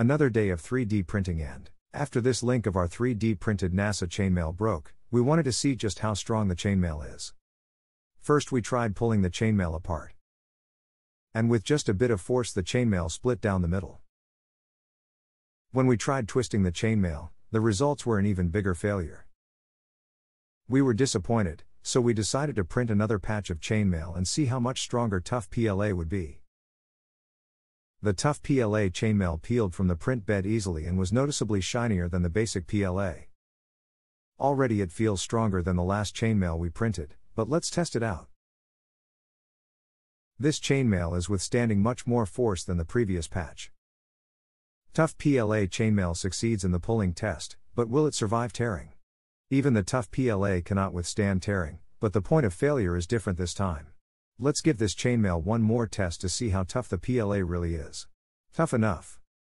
Another day of 3D printing and, after this link of our 3D printed NASA chainmail broke, we wanted to see just how strong the chainmail is. First we tried pulling the chainmail apart. And with just a bit of force the chainmail split down the middle. When we tried twisting the chainmail, the results were an even bigger failure. We were disappointed, so we decided to print another patch of chainmail and see how much stronger tough PLA would be. The tough PLA chainmail peeled from the print bed easily and was noticeably shinier than the basic PLA. Already it feels stronger than the last chainmail we printed, but let's test it out. This chainmail is withstanding much more force than the previous patch. Tough PLA chainmail succeeds in the pulling test, but will it survive tearing? Even the tough PLA cannot withstand tearing, but the point of failure is different this time. Let's give this chainmail one more test to see how tough the PLA really is. Tough enough.